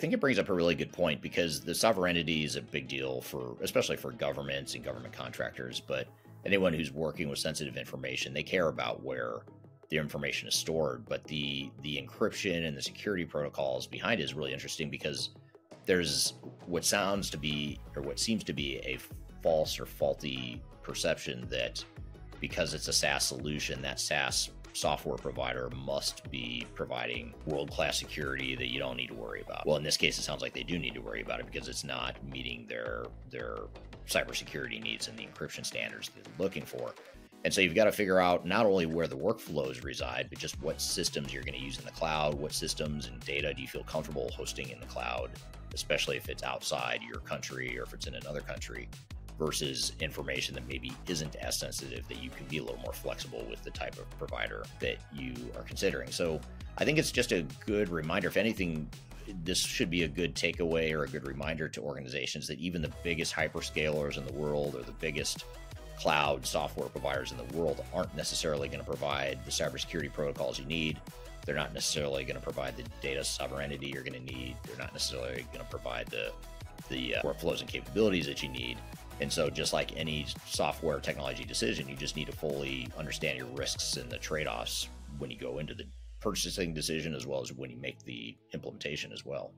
think it brings up a really good point because the sovereignty is a big deal for, especially for governments and government contractors. But anyone who's working with sensitive information, they care about where the information is stored. But the the encryption and the security protocols behind it is really interesting because there's what sounds to be or what seems to be a false or faulty perception that because it's a SaaS solution, that SaaS software provider must be providing world class security that you don't need to worry about. Well, in this case, it sounds like they do need to worry about it because it's not meeting their their cybersecurity needs and the encryption standards they're looking for. And so you've got to figure out not only where the workflows reside, but just what systems you're going to use in the cloud, what systems and data do you feel comfortable hosting in the cloud, especially if it's outside your country or if it's in another country versus information that maybe isn't as sensitive that you can be a little more flexible with the type of provider that you are considering. So I think it's just a good reminder. If anything, this should be a good takeaway or a good reminder to organizations that even the biggest hyperscalers in the world or the biggest cloud software providers in the world aren't necessarily going to provide the cybersecurity protocols you need. They're not necessarily going to provide the data sovereignty you're going to need. They're not necessarily going to provide the the uh, workflows and capabilities that you need. And so, just like any software technology decision, you just need to fully understand your risks and the trade offs when you go into the purchasing decision as well as when you make the implementation as well.